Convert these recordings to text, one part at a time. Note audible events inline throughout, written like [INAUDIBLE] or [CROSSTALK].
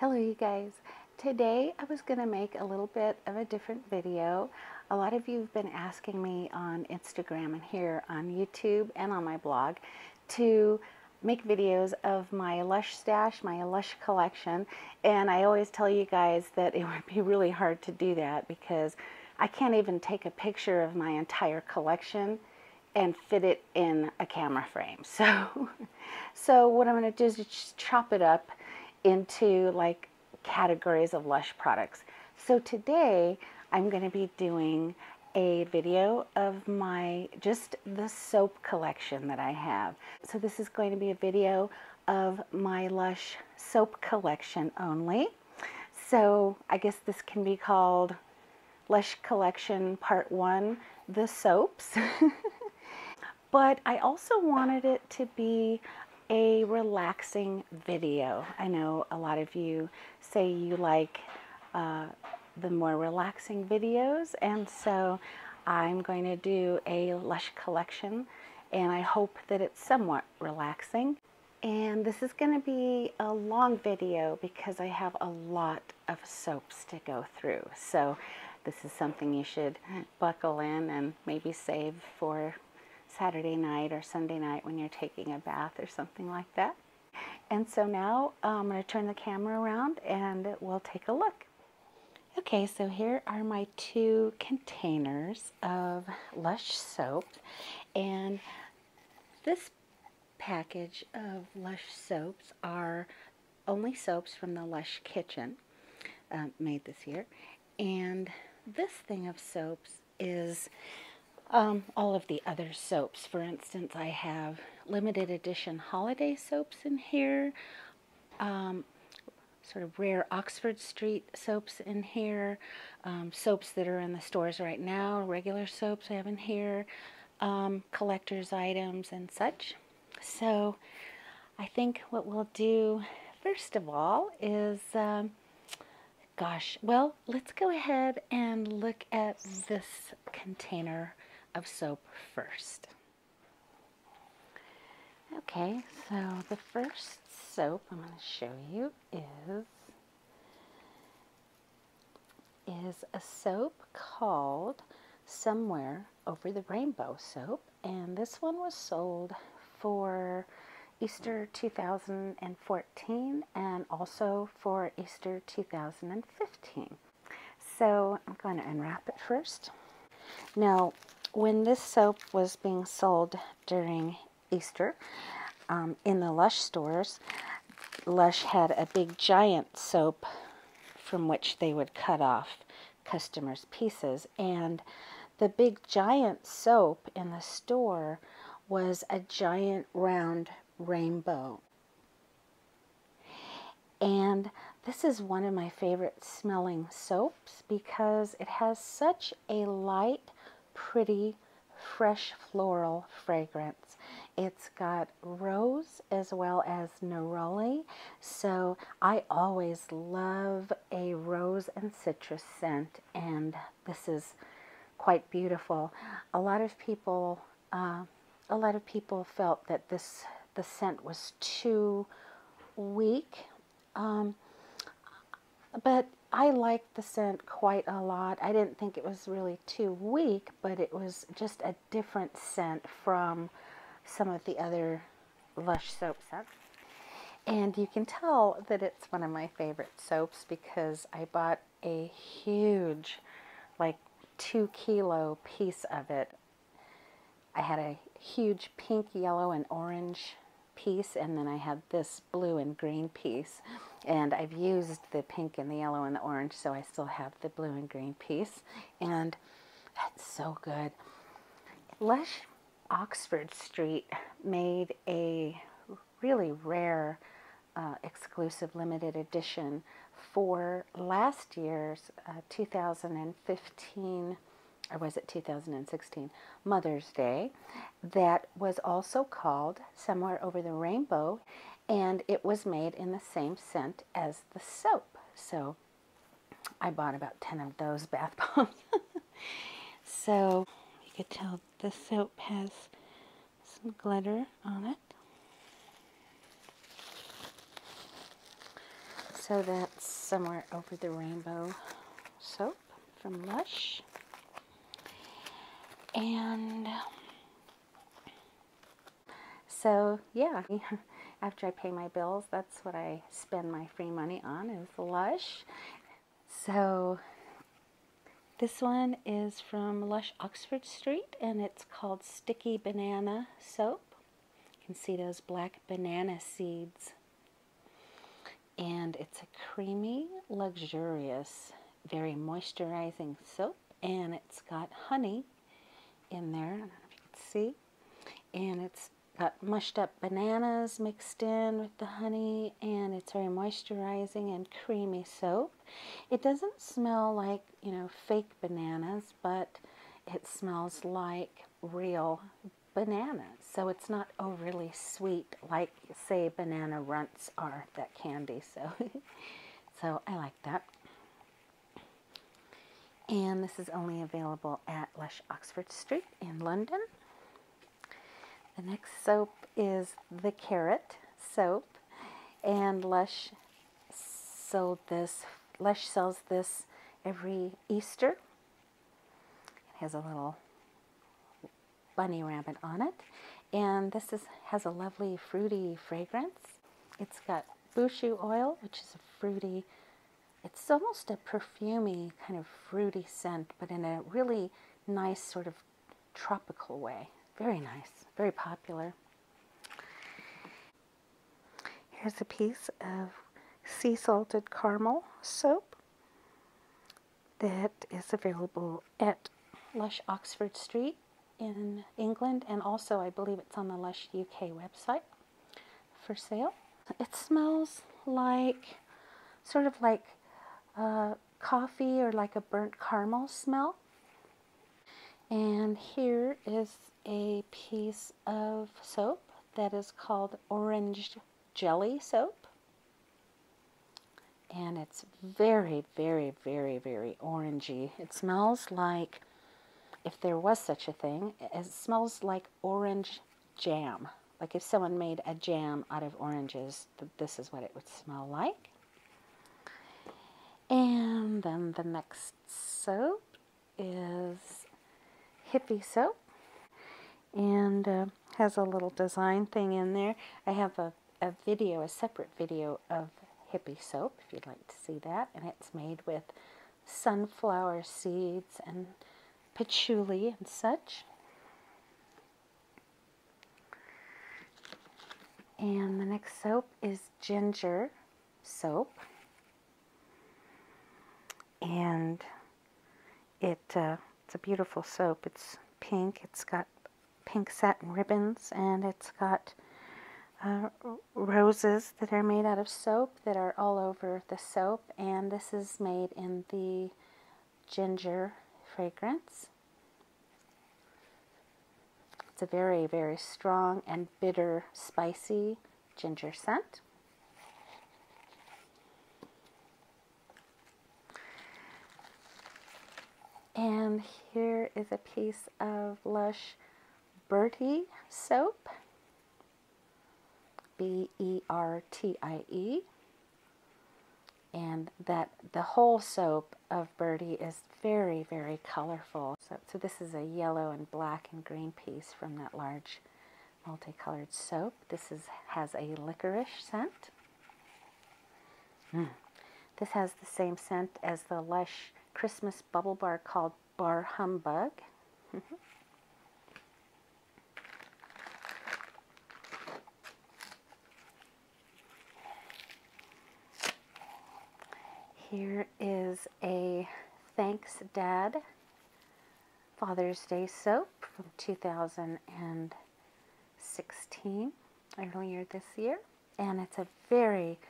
Hello you guys. Today I was going to make a little bit of a different video. A lot of you have been asking me on Instagram and here on YouTube and on my blog to make videos of my Lush stash, my Lush collection, and I always tell you guys that it would be really hard to do that because I can't even take a picture of my entire collection and fit it in a camera frame. [LAUGHS] So, so what I'm going to do is just chop it up into like categories of Lush products. So today I'm going to be doing a video of my just the soap collection that I have. So this is going to be a video of my Lush soap collection only. So I guess this can be called Lush Collection Part 1, the soaps. [LAUGHS] but I also wanted it to be a relaxing video. I know a lot of you say you like uh, the more relaxing videos and so I'm going to do a Lush collection and I hope that it's somewhat relaxing. And this is going to be a long video because I have a lot of soaps to go through. So this is something you should buckle in and maybe save for Saturday night or Sunday night when you're taking a bath or something like that. And so now uh, I'm going to turn the camera around and we'll take a look. Okay, so here are my two containers of Lush soap. And this package of Lush soaps are only soaps from the Lush Kitchen, uh, made this year. And this thing of soaps is um, all of the other soaps. For instance, I have limited edition holiday soaps in here, um, sort of rare Oxford Street soaps in here, um, soaps that are in the stores right now, regular soaps I have in here, um, collector's items and such. So I think what we'll do first of all is um, gosh, well, let's go ahead and look at this container of soap first. Okay, so the first soap I'm going to show you is is a soap called Somewhere Over the Rainbow soap and this one was sold for Easter 2014 and also for Easter 2015. So I'm going to unwrap it first. Now when this soap was being sold during Easter um, in the Lush stores, Lush had a big giant soap from which they would cut off customers' pieces. And the big giant soap in the store was a giant round rainbow. And this is one of my favorite smelling soaps because it has such a light pretty fresh floral fragrance. It's got rose as well as neroli, so I always love a rose and citrus scent, and this is quite beautiful. A lot of people, uh, a lot of people felt that this the scent was too weak, um, but I liked the scent quite a lot. I didn't think it was really too weak, but it was just a different scent from some of the other Lush soap scents. And you can tell that it's one of my favorite soaps because I bought a huge, like two kilo piece of it. I had a huge pink, yellow, and orange piece and then I had this blue and green piece and I've used the pink and the yellow and the orange so I still have the blue and green piece and that's so good. Lush Oxford Street made a really rare uh, exclusive limited edition for last year's uh, 2015 or was it 2016, Mother's Day, that was also called Somewhere Over the Rainbow, and it was made in the same scent as the soap. So I bought about 10 of those [LAUGHS] bath bombs. so you could tell the soap has some glitter on it. So that's Somewhere Over the Rainbow soap from Lush. And so, yeah, [LAUGHS] after I pay my bills, that's what I spend my free money on is Lush. So, this one is from Lush Oxford Street and it's called Sticky Banana Soap. You can see those black banana seeds. And it's a creamy, luxurious, very moisturizing soap and it's got honey in there. I don't know if you can see. And it's got mushed up bananas mixed in with the honey and it's very moisturizing and creamy soap. It doesn't smell like, you know, fake bananas, but it smells like real bananas. So it's not overly sweet like, say, banana runts are, that candy. So, [LAUGHS] so I like that. And this is only available at Lush Oxford Street in London. The next soap is the Carrot soap. And Lush sold this, Lush sells this every Easter. It has a little bunny rabbit on it. And this is, has a lovely fruity fragrance. It's got buchu oil, which is a fruity it's almost a perfumy kind of fruity scent, but in a really nice sort of tropical way. Very nice, very popular. Here's a piece of sea salted caramel soap that is available at Lush Oxford Street in England, and also I believe it's on the Lush UK website for sale. It smells like sort of like uh, coffee or like a burnt caramel smell. And here is a piece of soap that is called orange jelly soap. And it's very, very, very, very orangey. It smells like, if there was such a thing, it smells like orange jam. Like if someone made a jam out of oranges, this is what it would smell like. And then the next soap is Hippie Soap and uh, has a little design thing in there. I have a, a video, a separate video of Hippie Soap if you'd like to see that. And it's made with sunflower seeds and patchouli and such. And the next soap is Ginger Soap and it uh, it's a beautiful soap. It's pink. It's got pink satin ribbons, and it's got uh, roses that are made out of soap that are all over the soap. And this is made in the ginger fragrance. It's a very, very strong and bitter, spicy ginger scent. And here is a piece of Lush Bertie soap. B-E-R-T-I-E. And that the whole soap of Bertie is very, very colorful. So, so this is a yellow and black and green piece from that large multicolored soap. This is has a licorice scent. Mm. This has the same scent as the Lush Christmas bubble bar called Bar Humbug. Here is a Thanks Dad Father's Day soap from 2016, earlier this year. And it's a very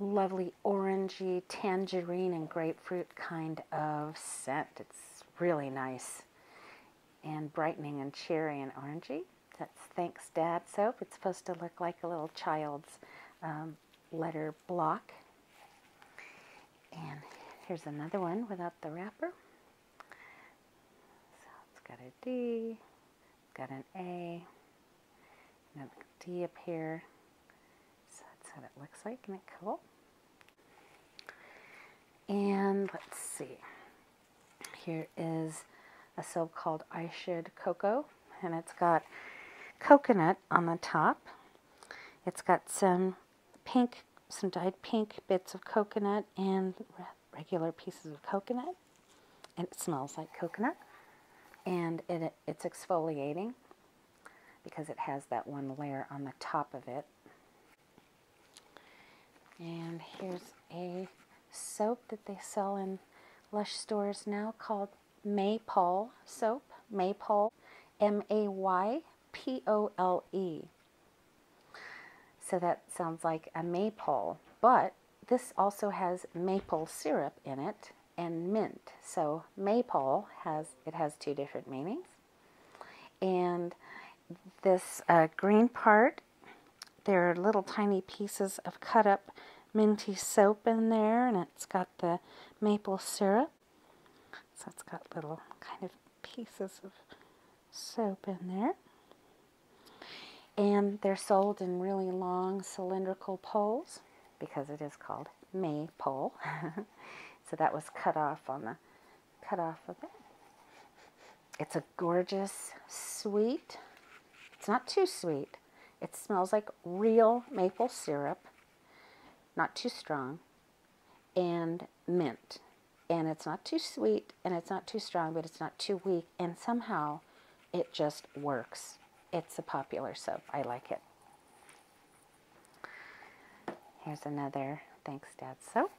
lovely orangey, tangerine, and grapefruit kind of scent. It's really nice and brightening and cheery and orangey. That's Thanks Dad soap. It's supposed to look like a little child's um, letter block. And here's another one without the wrapper. So it's got a D, got an A, another D up here. What it looks like. Isn't it cool? And let's see. Here is a soap called I Should Cocoa, and it's got coconut on the top. It's got some pink, some dyed pink bits of coconut and regular pieces of coconut, and it smells like coconut. And it, it's exfoliating because it has that one layer on the top of it. And here's a soap that they sell in Lush stores now called Maypole soap. Maypole, M-A-Y-P-O-L-E. So that sounds like a maypole, but this also has maple syrup in it and mint. So maypole has it has two different meanings. And this uh, green part, there are little tiny pieces of cut up minty soap in there, and it's got the maple syrup. So it's got little kind of pieces of soap in there. And they're sold in really long cylindrical poles because it is called maypole. [LAUGHS] so that was cut off on the cut off of it. It's a gorgeous, sweet. It's not too sweet. It smells like real maple syrup, not too strong, and mint. And it's not too sweet and it's not too strong, but it's not too weak. And somehow it just works. It's a popular soap. I like it. Here's another Thanks Dad soap.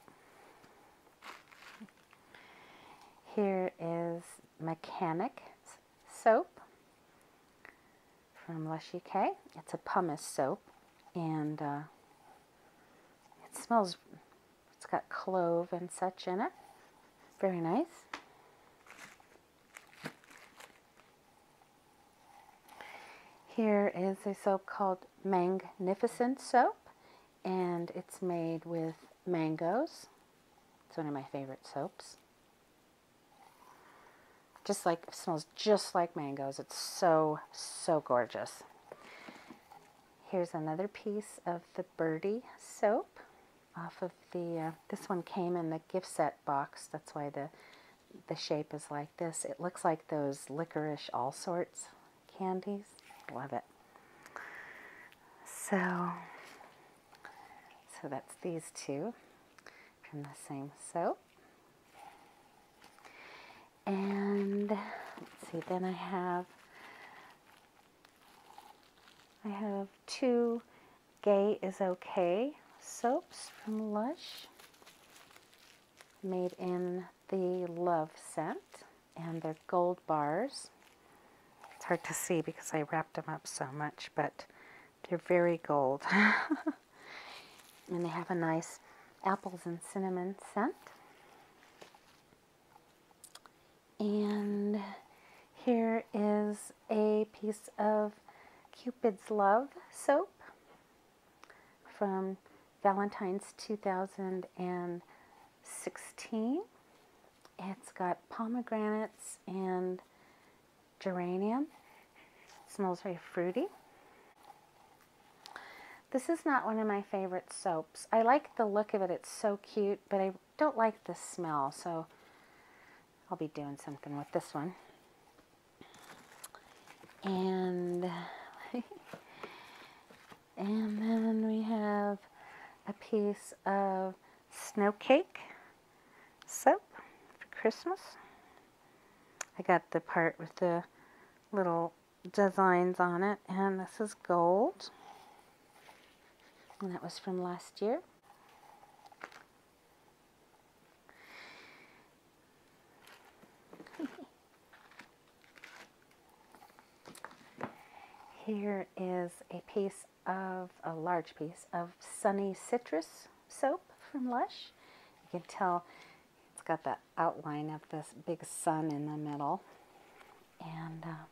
Here is Mechanic soap from Lush UK. It's a pumice soap and uh, it smells, it's got clove and such in it. Very nice. Here is a soap called Magnificent Soap, and it's made with mangoes. It's one of my favorite soaps. Just like, smells just like mangoes. It's so, so gorgeous. Here's another piece of the Bertie soap off of the, uh, this one came in the gift set box. That's why the, the shape is like this. It looks like those licorice all sorts candies. Love it. So, so that's these two from the same soap. And let's see, then I have I have two Gay is Okay soaps from Lush made in the Love scent and they're gold bars. It's hard to see because I wrapped them up so much, but they're very gold. [LAUGHS] and they have a nice apples and cinnamon scent. And here is a piece of Cupid's Love soap from Valentine's 2016. It's got pomegranates and geranium. It smells very fruity. This is not one of my favorite soaps. I like the look of it. It's so cute, but I don't like the smell, so I'll be doing something with this one. And [LAUGHS] and then we have a piece of snow cake soap for Christmas. I got the part with the little designs on it, and this is gold. And that was from last year. [LAUGHS] Here is a piece of, a large piece of Sunny Citrus soap from Lush. You can tell it's got the outline of this big sun in the middle. And uh,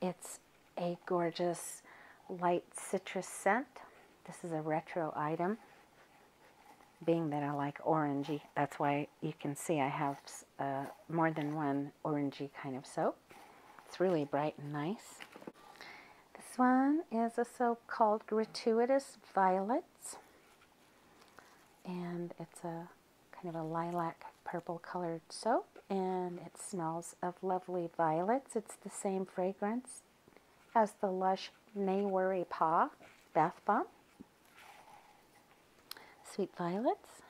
it's a gorgeous light citrus scent. This is a retro item. Being that I like orangey, that's why you can see I have uh, more than one orangey kind of soap. It's really bright and nice. This one is a soap called Gratuitous Violets. And it's a kind of a lilac purple colored soap and it smells of lovely violets. It's the same fragrance as the Lush Nay Worry Paw Bath Bomb. Sweet violets.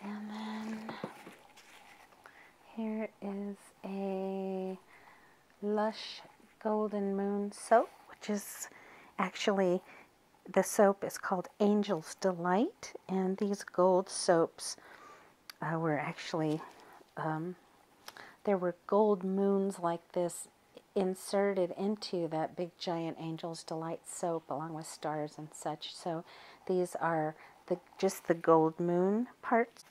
And then here is a Lush Golden Moon soap, which is actually the soap is called Angel's Delight, and these gold soaps uh, were actually um, there were gold moons like this inserted into that big giant Angel's Delight soap along with stars and such. So these are the just the gold moon parts.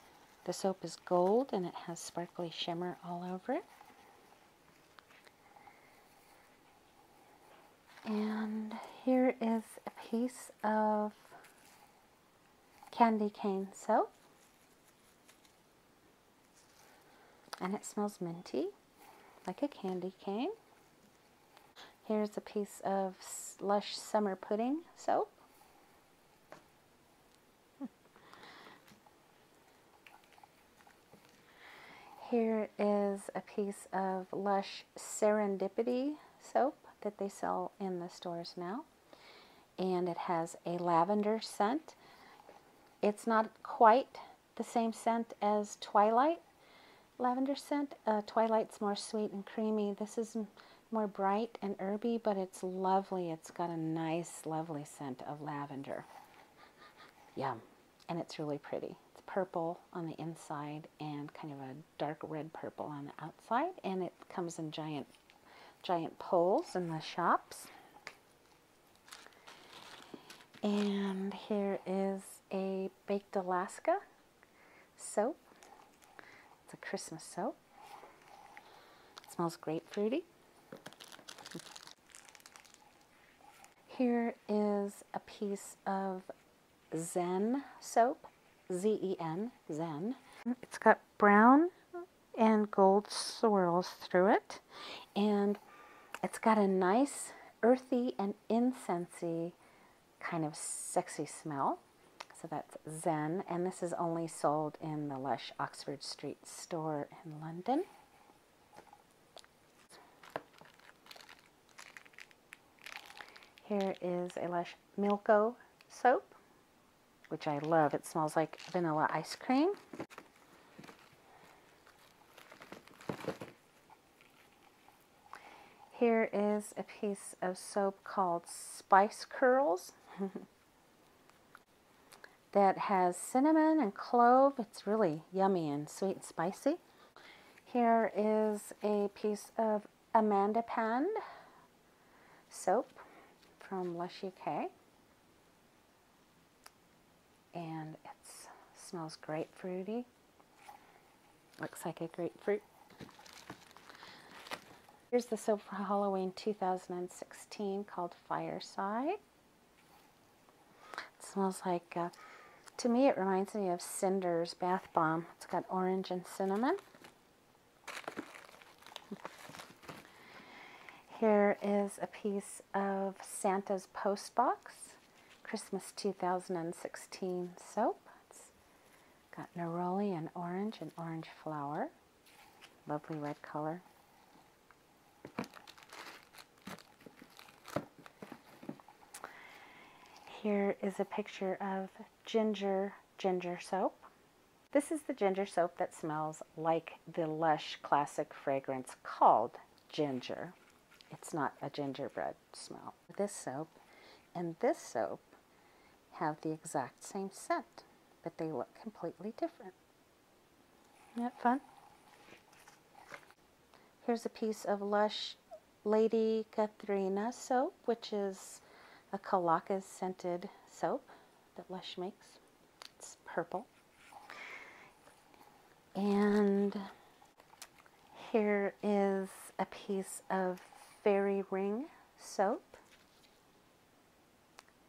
The soap is gold and it has sparkly shimmer all over it. And here is a piece of candy cane soap. And it smells minty, like a candy cane. Here's a piece of Lush Summer Pudding soap. Here is a piece of Lush Serendipity soap that they sell in the stores now. And it has a lavender scent. It's not quite the same scent as Twilight lavender scent. Uh, Twilight's more sweet and creamy. This is more bright and herby, but it's lovely. It's got a nice, lovely scent of lavender. Yum. And it's really pretty. It's purple on the inside and kind of a dark red purple on the outside. And it comes in giant giant poles in the shops. And here is a Baked Alaska soap. It's a Christmas soap. It smells grapefruity. Here is a piece of Zen soap, Z-E-N, Zen. It's got brown and gold swirls through it. And it's got a nice earthy and incensey kind of sexy smell. So that's Zen, and this is only sold in the Lush Oxford Street store in London. Here is a Lush Milko soap, which I love. It smells like vanilla ice cream. Here is a piece of soap called Spice Curls [LAUGHS] that has cinnamon and clove. It's really yummy and sweet and spicy. Here is a piece of Amandopondo soap from Lush UK. And it smells grapefruity. Looks like a grapefruit. Here's the soap for Halloween 2016 called Fireside. It smells like, uh, to me it reminds me of Cinder's bath bomb. It's got orange and cinnamon. Here is a piece of Santa's Post Box, Christmas 2016 soap. It's got neroli and orange and orange flower. Lovely red color. Here is a picture of ginger ginger soap. This is the ginger soap that smells like the Lush classic fragrance called ginger. It's not a gingerbread smell. This soap and this soap have the exact same scent, but they look completely different. Isn't that fun? Here's a piece of Lush Lady Katharina soap, which is a Kalaka's scented soap that Lush makes. It's purple. And here is a piece of Fairy Ring soap.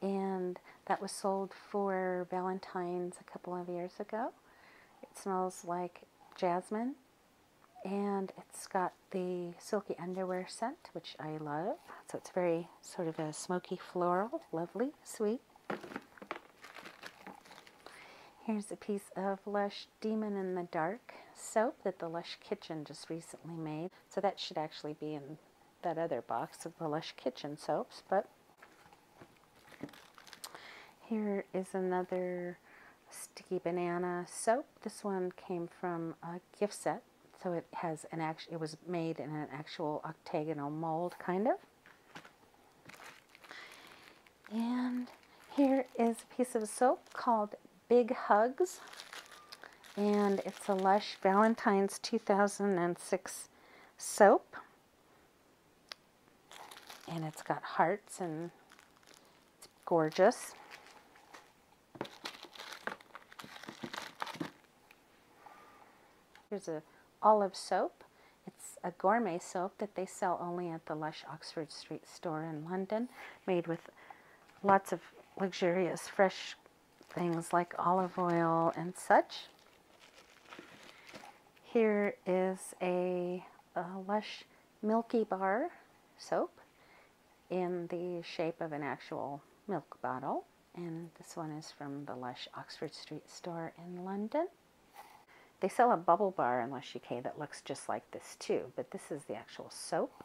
And that was sold for Valentine's a couple of years ago. It smells like jasmine and it's got the silky underwear scent, which I love. So it's very sort of a smoky floral, lovely, sweet. Here's a piece of Lush Demon in the Dark soap that the Lush Kitchen just recently made. So that should actually be in that other box of the Lush Kitchen soaps, but here is another sticky banana soap. This one came from a gift set so it has an actual, it was made in an actual octagonal mold, kind of. And here is a piece of soap called Big Hugs. And it's a Lush Valentine's 2006 soap. And it's got hearts and it's gorgeous. Here's a olive soap. It's a gourmet soap that they sell only at the Lush Oxford Street store in London, made with lots of luxurious fresh things like olive oil and such. Here is a, a Lush Milky Bar soap in the shape of an actual milk bottle. And this one is from the Lush Oxford Street store in London. They sell a bubble bar in Lush UK that looks just like this too, but this is the actual soap.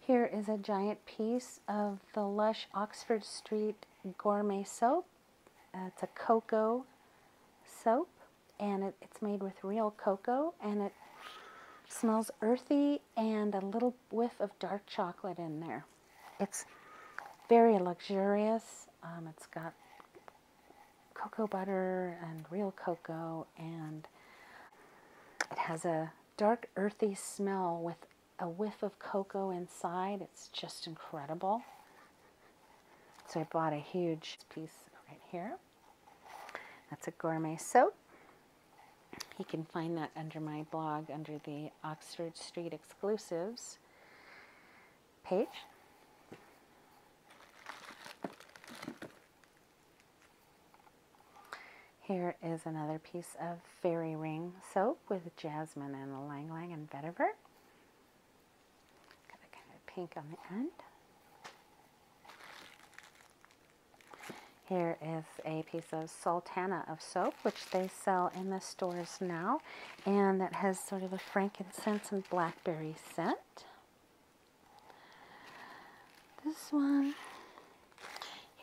Here is a giant piece of the Lush Oxford Street Gourmet Soap. Uh, it's a cocoa soap, and it, it's made with real cocoa, and it smells earthy and a little whiff of dark chocolate in there. It's very luxurious. Um, it's got cocoa butter and real cocoa, and it has a dark earthy smell with a whiff of cocoa inside. It's just incredible. So I bought a huge piece right here. That's a gourmet soap. You can find that under my blog under the Oxford Street Exclusives page. Here is another piece of Fairy Ring soap with jasmine and ylang ylang and vetiver. Got a kind of pink on the end. Here is a piece of Sultana of soap, which they sell in the stores now, and that has sort of a frankincense and blackberry scent. This one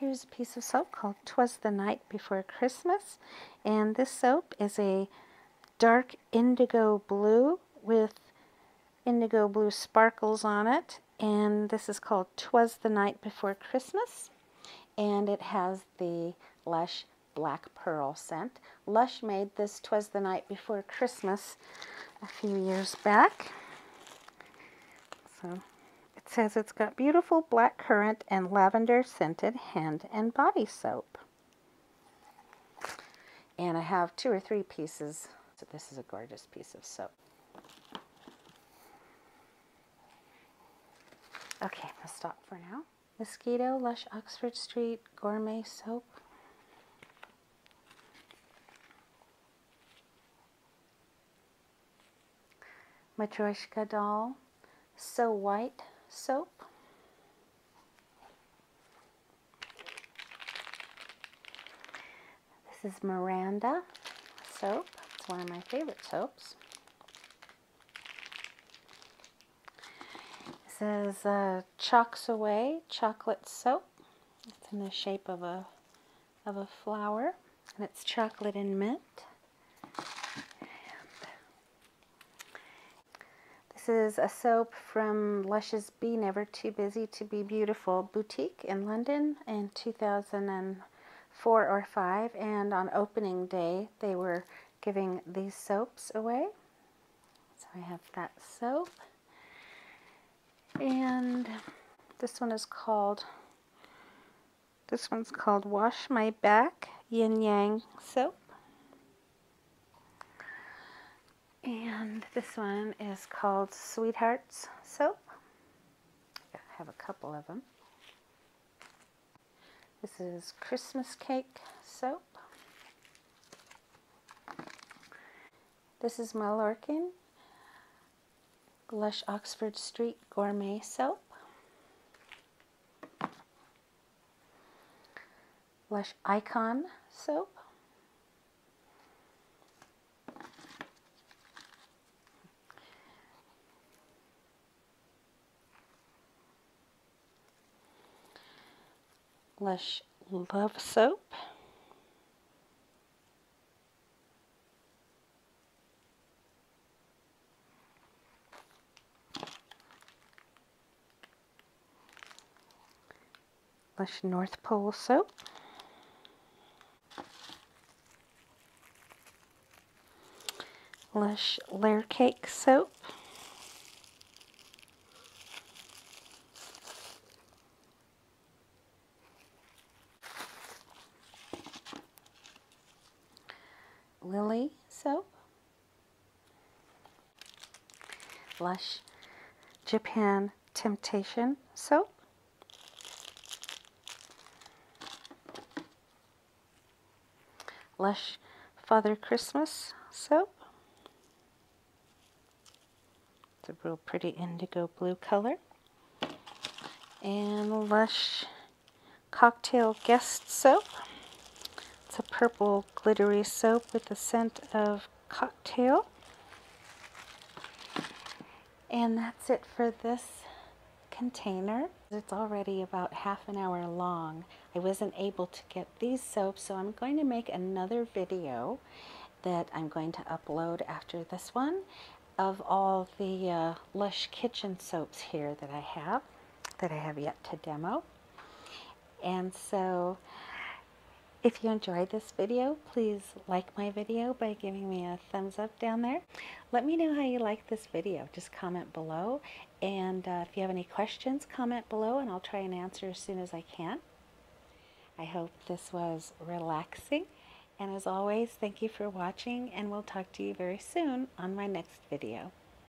Here's a piece of soap called Twas the Night Before Christmas. And this soap is a dark indigo blue with indigo blue sparkles on it. And this is called Twas the Night Before Christmas. And it has the Lush Black Pearl scent. Lush made this Twas the Night Before Christmas a few years back. So says it's got beautiful black currant and lavender scented hand and body soap. And I have two or three pieces. So this is a gorgeous piece of soap. Okay, I'll stop for now. Mosquito Lush Oxford Street Gourmet Soap. Matryoshka doll, So White soap. This is Miranda soap. It's one of my favorite soaps. This is uh, Chalks Away chocolate soap. It's in the shape of a of a flower, and it's chocolate and mint. This is a soap from Lush's Be Never Too Busy to Be Beautiful boutique in London in 2004 or 5 and on opening day they were giving these soaps away. So I have that soap. And this one is called this one's called Wash My Back Yin Yang Soap. And this one is called Sweethearts Soap. I have a couple of them. This is Christmas Cake Soap. This is Mallorcan Lush Oxford Street Gourmet Soap. Lush Icon Soap. Lush Love Soap. Lush North Pole Soap. Lush Layer Cake Soap. Lily soap. Lush Japan Temptation soap. Lush Father Christmas soap. It's a real pretty indigo blue color. And Lush Cocktail Guest Soap. It's a purple glittery soap with the scent of cocktail. And that's it for this container. It's already about half an hour long. I wasn't able to get these soaps, so I'm going to make another video that I'm going to upload after this one of all the uh, Lush Kitchen soaps here that I have, that I have yet to demo. And so if you enjoyed this video, please like my video by giving me a thumbs up down there. Let me know how you like this video. Just comment below. And uh, if you have any questions, comment below and I'll try and answer as soon as I can. I hope this was relaxing. And as always, thank you for watching and we'll talk to you very soon on my next video.